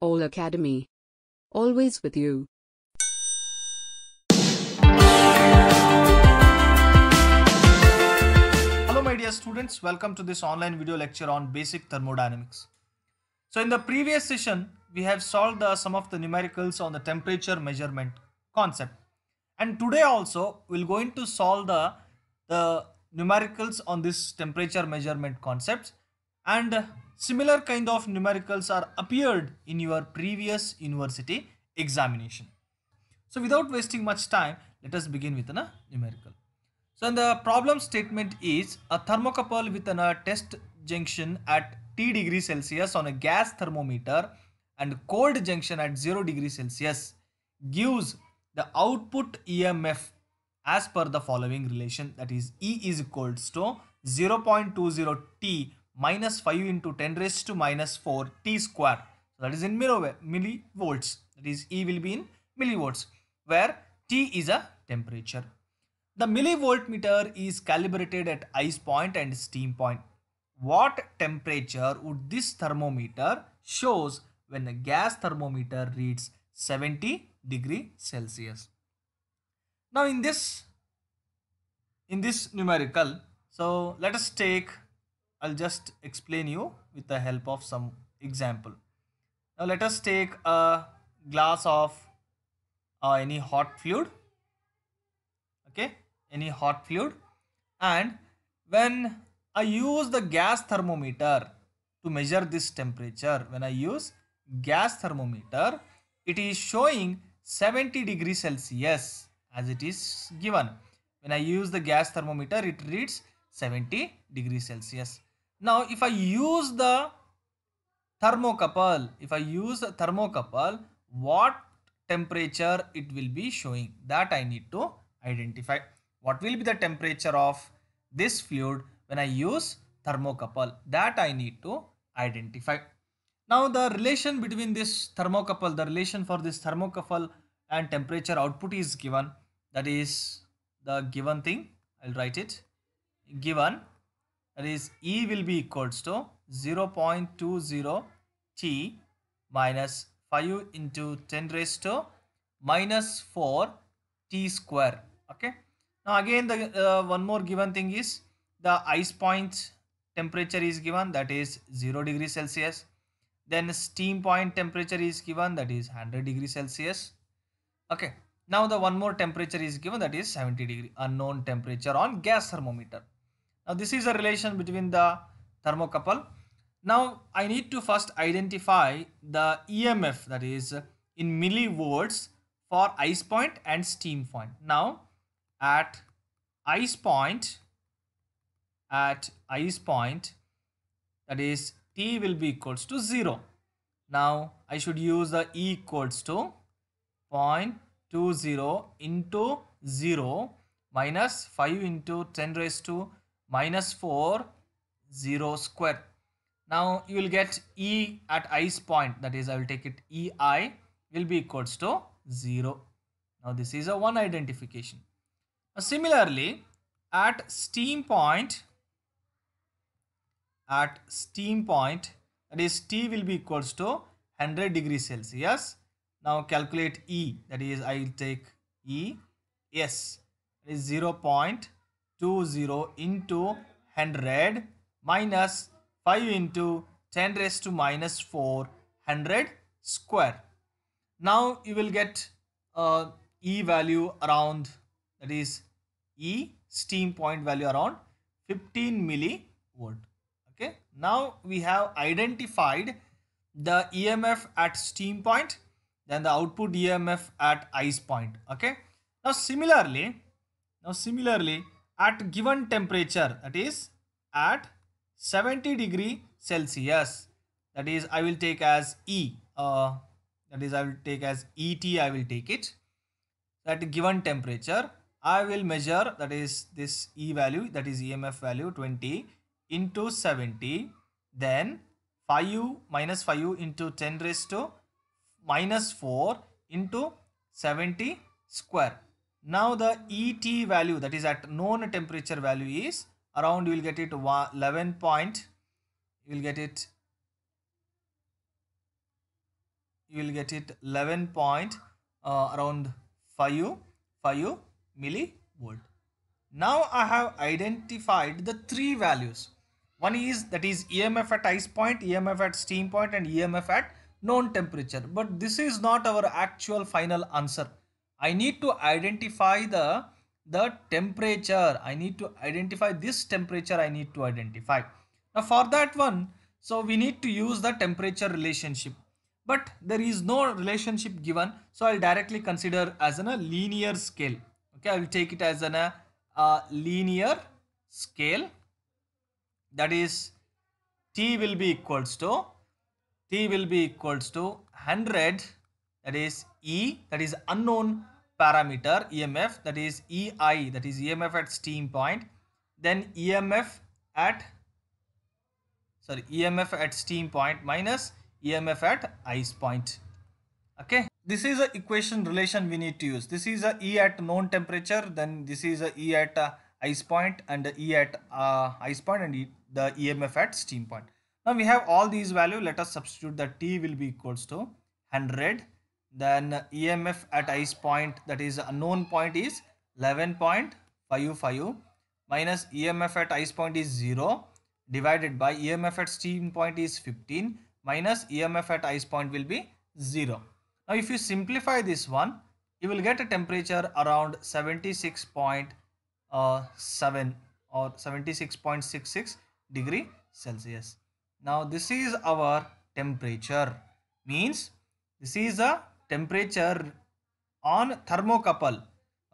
All Academy. Always with you. Hello my dear students, welcome to this online video lecture on basic thermodynamics. So in the previous session, we have solved the, some of the numericals on the temperature measurement concept. And today also, we're going to solve the, the numericals on this temperature measurement concepts. And similar kind of numericals are appeared in your previous university examination. So without wasting much time, let us begin with a uh, numerical. So the problem statement is a thermocouple with a uh, test junction at T degree Celsius on a gas thermometer and cold junction at 0 degree Celsius gives the output EMF as per the following relation that is E is equals to 0.20 T minus 5 into 10 raised to minus 4 T square. That is in millivolts. That is E will be in millivolts where T is a temperature. The millivoltmeter is calibrated at ice point and steam point. What temperature would this thermometer shows when a gas thermometer reads 70 degree Celsius? Now in this in this numerical, so let us take, I'll just explain you with the help of some example. Now let us take a glass of uh, any hot fluid okay? Any hot fluid. And when I use the gas thermometer to measure this temperature when I use gas thermometer it is showing 70 degrees Celsius as it is given. When I use the gas thermometer it reads 70 degrees Celsius now if I use the thermocouple if I use the thermocouple what temperature it will be showing? That I need to identify. What will be the temperature of this fluid when I use thermocouple? That I need to identify. Now the relation between this thermocouple, the relation for this thermocouple and temperature output is given. That is the given thing. I'll write it. Given that is E will be equals to 0.20 T minus 5 into 10 raised to minus 4 T square. Okay? Now again the uh, one more given thing is the ice point temperature is given that is 0 degree celsius. Then steam point temperature is given that is 100 degree celsius. Okay? Now the one more temperature is given that is 70 degree unknown temperature on gas thermometer now this is a relation between the thermocouple. Now i need to first identify the emf that is in millivolts for ice point and steam point. Now at ice point at ice point that is t will be equals to 0 now i should use the e equals to 0.20 into 0 minus 5 into 10 raised to minus 4 0 square. Now you will get e at ice point. That is i will take it ei will be equals to 0 now this is a one identification. Similarly, at steam point, at steam point, that is T will be equals to 100 degrees Celsius. Now calculate E, that is I will take E, yes, it is 0 0.20 into 100 minus 5 into 10 raised to minus 4 100 square. Now you will get uh, E value around that is E steam point value around 15 millivolt. Okay. Now we have identified the EMF at steam point, then the output EMF at ice point. Okay. Now similarly, now similarly at given temperature that is at 70 degree Celsius that is I will take as E uh, that is I will take as ET I will take it at given temperature I will measure that is this E value that is EMF value 20 into 70 then 5 minus 5 into 10 raised to minus 4 into 70 square. Now the ET value that is at known temperature value is around you will get it 11 point you will get it you will get it 11 point uh, around 5 5 millivolt. Now i have identified the three values. One is that is emf at ice point emf at steam point and emf at known temperature. But this is not our actual final answer i need to identify the the temperature. I need to identify this temperature i need to identify. Now for that one so we need to use the temperature relationship. But there is no relationship given so i'll directly consider as an, a linear scale. Okay i will take it as an, a, a linear scale. That is t will be equals to t will be equals to 100 that is e that is unknown parameter emf that is ei that is emf at steam point then emf at sorry emf at steam point minus emf at ice point. Okay? This is a equation relation we need to use. This is a e at known temperature then this is a e at uh, ice point and e at uh, ice point and e, the emf at steam point. Now we have all these value. Let us substitute that t will be equals to 100 then emf at ice point that is a known point is 11.55 minus emf at ice point is 0 divided by emf at steam point is 15 minus emf at ice point will be 0 now if you simplify this one you will get a temperature around 76.7 uh, or 76.66 degree celsius. Now this is our temperature. Means this is a temperature on thermocouple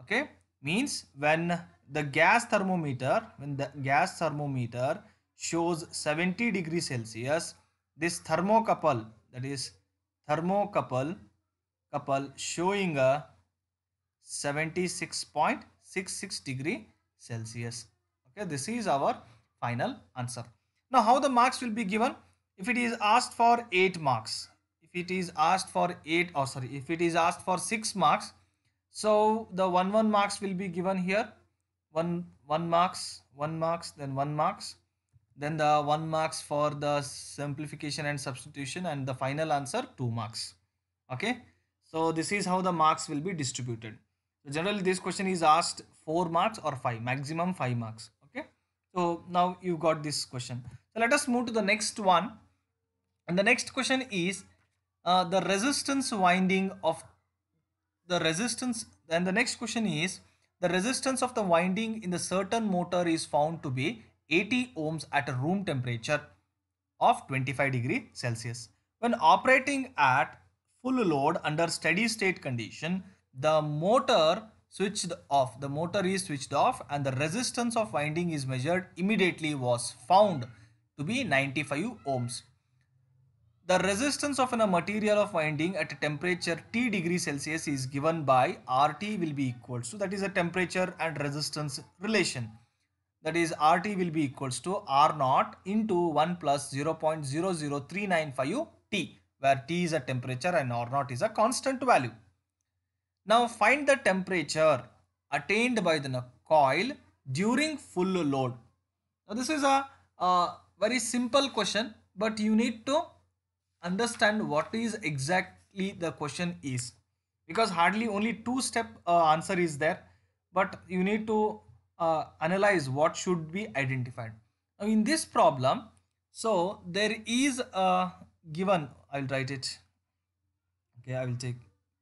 okay? Means when the gas thermometer when the gas thermometer shows 70 degree celsius this thermocouple that is thermocouple couple showing a 76.66 degree celsius okay? This is our final answer. Now how the marks will be given? If it is asked for 8 marks it is asked for 8 or oh sorry if it is asked for 6 marks so the 1 1 marks will be given here. 1 1 marks 1 marks then 1 marks then the 1 marks for the simplification and substitution and the final answer 2 marks. Okay? So this is how the marks will be distributed. So generally this question is asked 4 marks or 5 maximum 5 marks. Okay? So now you got this question. So let us move to the next one. And the next question is uh, the resistance winding of the resistance and the next question is the resistance of the winding in the certain motor is found to be 80 ohms at a room temperature of 25 degree celsius. When operating at full load under steady state condition the motor switched off the motor is switched off and the resistance of winding is measured immediately was found to be 95 ohms the resistance of a material of winding at a temperature T degree Celsius is given by RT will be equals to that is a temperature and resistance relation. That is RT will be equals to R naught into 1 plus 0 0.00395 T where T is a temperature and R naught is a constant value. Now find the temperature attained by the coil during full load. Now this is a, a very simple question but you need to understand what is exactly the question is. Because hardly only two step uh, answer is there but you need to uh, analyze what should be identified. Now in this problem so there is a given. I'll write it. Okay i will take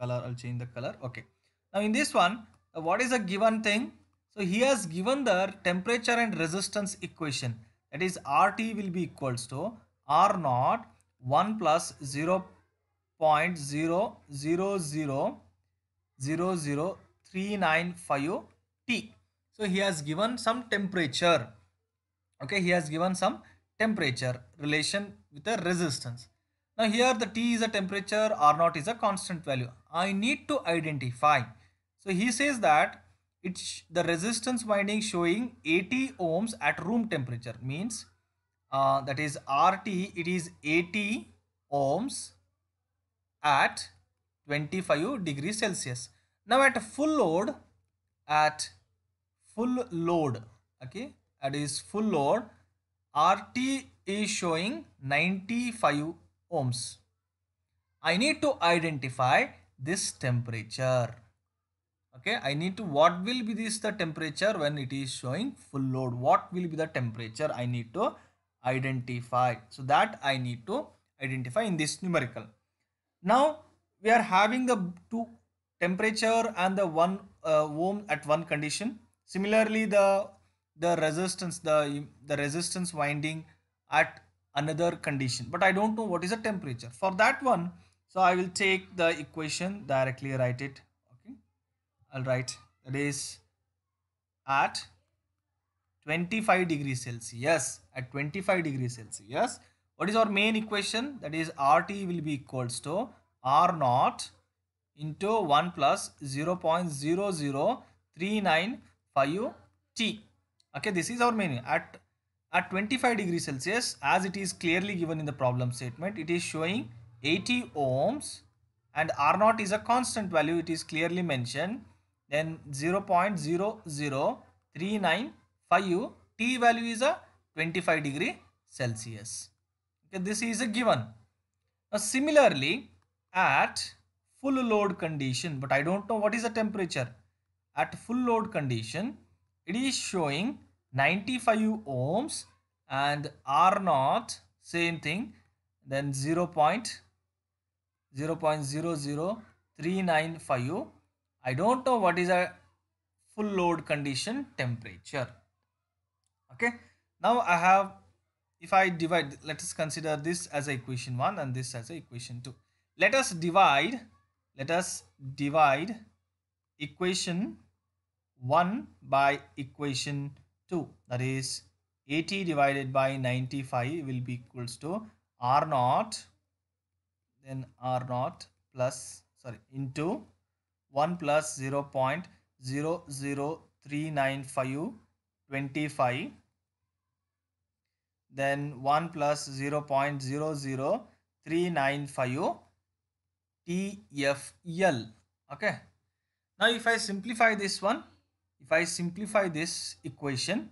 color i'll change the color. Okay. Now in this one uh, what is a given thing? So he has given the temperature and resistance equation. That is rt will be equals to r naught 1 plus 0 0.0000039 T. So he has given some temperature. Okay, he has given some temperature relation with the resistance. Now here the T is a temperature, R naught is a constant value. I need to identify. So he says that it's the resistance winding showing 80 ohms at room temperature means uh, that is RT it is 80 ohms at 25 degrees Celsius. Now at full load at full load okay that is full load RT is showing 95 ohms I need to identify this temperature. Okay, I need to, what will be this the temperature when it is showing full load? What will be the temperature I need to identify? So that I need to identify in this numerical. Now we are having the two temperature and the one uh, ohm at one condition. Similarly, the the resistance, the the resistance winding at another condition. But I don't know what is the temperature. For that one, so I will take the equation directly write it. Okay, I'll write that is at 25 degrees Celsius. Yes. At 25 degrees Celsius, Yes. what is our main equation? That is RT will be equals to R naught into 1 plus 0 0.00395 T. Okay, this is our main. At, at 25 degrees Celsius, as it is clearly given in the problem statement, it is showing 80 ohms and R naught is a constant value. It is clearly mentioned. Then 0 0.00395 T value is a 25 degree Celsius. Okay, this is a given. Now, similarly, at full load condition but I don't know what is the temperature at full load condition it is showing 95 ohms and R naught same thing then 0 0 0.00395 I don't know what is a full load condition temperature okay. Now I have if I divide let us consider this as equation 1 and this as a equation 2 let us divide let us divide equation 1 by equation 2 that is 80 divided by 95 will be equals to r naught then r naught plus sorry into 1 plus 0 0.00395 25 then 1 plus 0 0.00395 TFL. Okay. Now if I simplify this one, if I simplify this equation,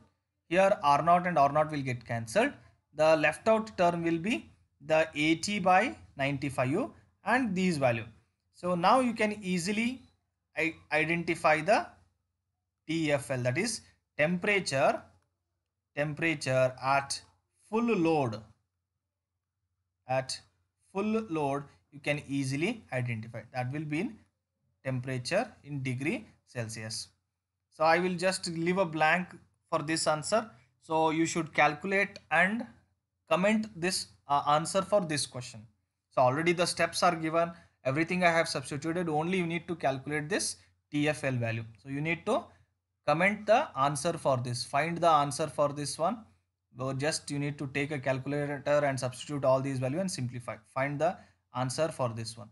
here R0 and R0 will get cancelled. The left out term will be the 80 by 95 and these value. So now you can easily identify the TFL that is temperature temperature at full load at full load you can easily identify that will be in temperature in degree Celsius. So I will just leave a blank for this answer. So you should calculate and comment this uh, answer for this question. So already the steps are given. Everything I have substituted only you need to calculate this TFL value. So you need to comment the answer for this. Find the answer for this one. So just you need to take a calculator and substitute all these value and simplify. Find the answer for this one.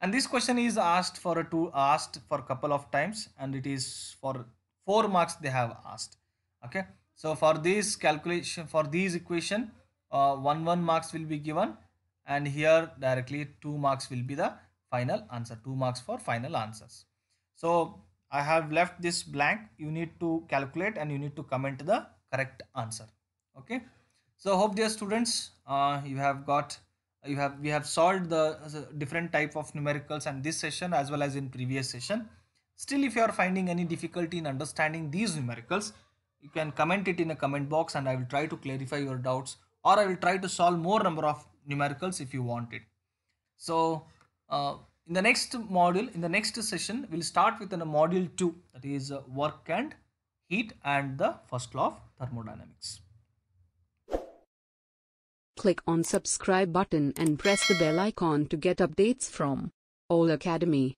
And this question is asked for a two asked for a couple of times and it is for four marks they have asked. Okay? So for this calculation for these equation uh, one one marks will be given and here directly two marks will be the final answer two marks for final answers. So i have left this blank. You need to calculate and you need to comment the correct answer okay. So hope dear students uh, you have got you have we have solved the different type of numericals and this session as well as in previous session. Still if you are finding any difficulty in understanding these numericals you can comment it in a comment box and i will try to clarify your doubts or i will try to solve more number of numericals if you want it. So uh, in the next module in the next session we'll start with a module 2 that is uh, work and heat and the first law of thermodynamics Click on subscribe button and press the bell icon to get updates from All Academy.